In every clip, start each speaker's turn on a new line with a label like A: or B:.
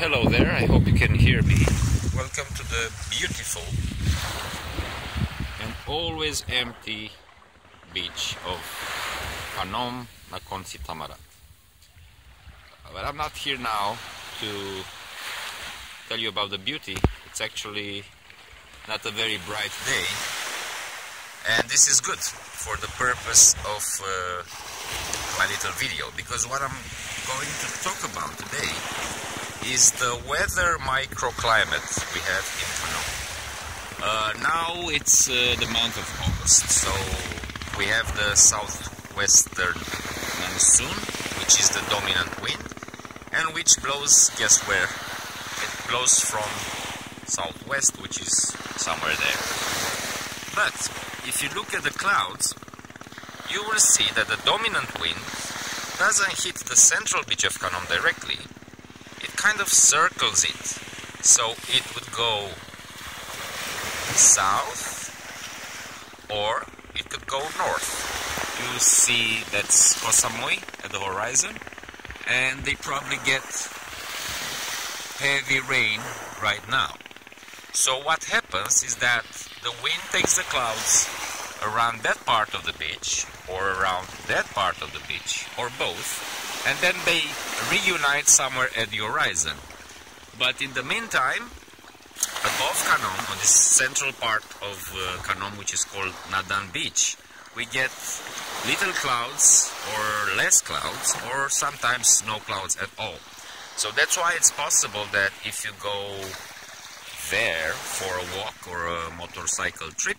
A: Hello there, I hope you can hear me. Welcome to the beautiful and always empty beach of Khanom Nakhon Thammarat. But I'm not here now to tell you about the beauty. It's actually not a very bright day. And this is good for the purpose of uh, my little video because what I'm going to talk about today is the weather microclimate we have in Khanom. Uh, now it's uh, the month of August, so we have the southwestern monsoon, which is the dominant wind, and which blows, guess where? It blows from southwest, which is somewhere there. But if you look at the clouds, you will see that the dominant wind doesn't hit the central beach of Khanom directly, kind of circles it. So it would go south or it could go north. You see that's Koh Samui at the horizon and they probably get heavy rain right now. So what happens is that the wind takes the clouds around that part of the beach or around that part of the beach or both and then they reunite somewhere at the horizon. But in the meantime, above Khanom, on this central part of uh, Khanom, which is called Nadan Beach, we get little clouds or less clouds or sometimes no clouds at all. So that's why it's possible that if you go there for a walk or a motorcycle trip,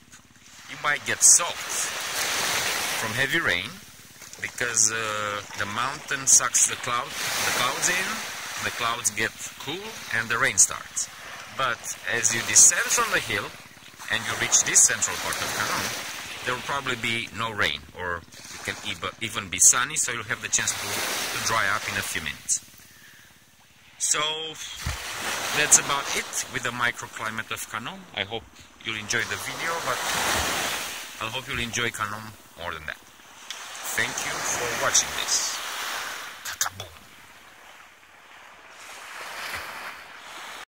A: you might get soaked from heavy rain because uh, the mountain sucks the cloud, the clouds in, the clouds get cool, and the rain starts. But as you descend from the hill and you reach this central part of Khanom, there will probably be no rain, or it can even be sunny, so you'll have the chance to, to dry up in a few minutes. So that's about it with the microclimate of Khanom. I hope you'll enjoy the video, but I hope you'll enjoy Khanom more than that. Thank you for watching this.